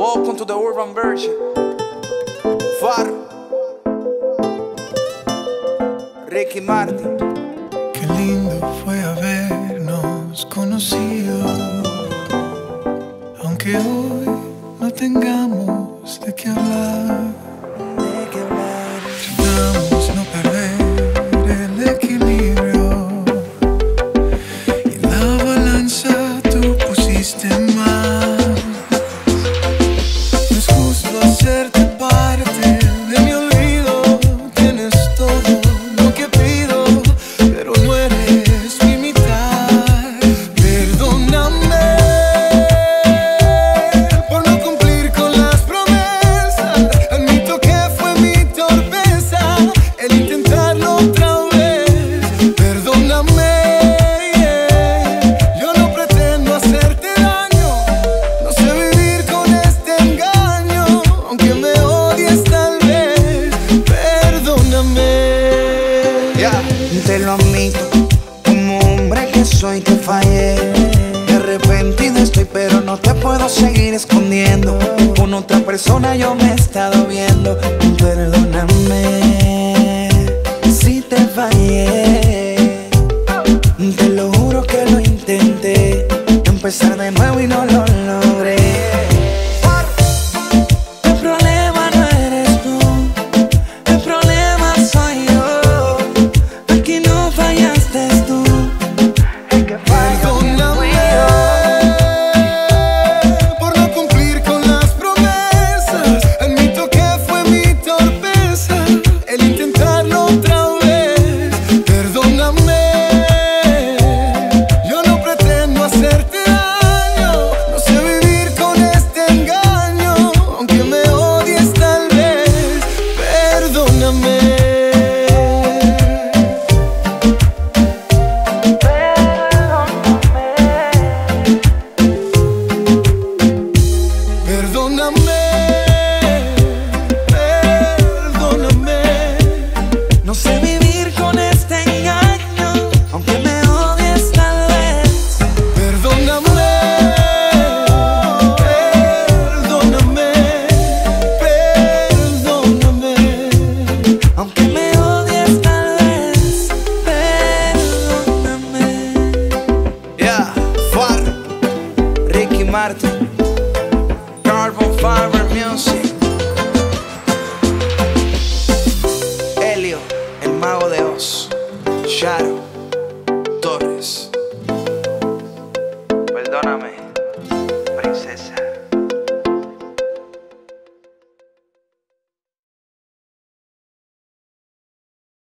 Welcome to the urban version. Far. Ricky Martin. Qué lindo fue habernos conocido. Aunque hoy no tengamos de qué hablar. Aunque me odies tal vez. Perdóname. Yeah. Te lo admito, como hombre que soy te fallé. Arrepentido estoy, pero no te puedo seguir escondiendo. Con otra persona yo me he estado viendo. Perdóname si te fallé. Te lo juro que lo intenté. Empezar de nuevo Martin. Carbon Fiber Music. Helio, el mago de Oz. Shadow.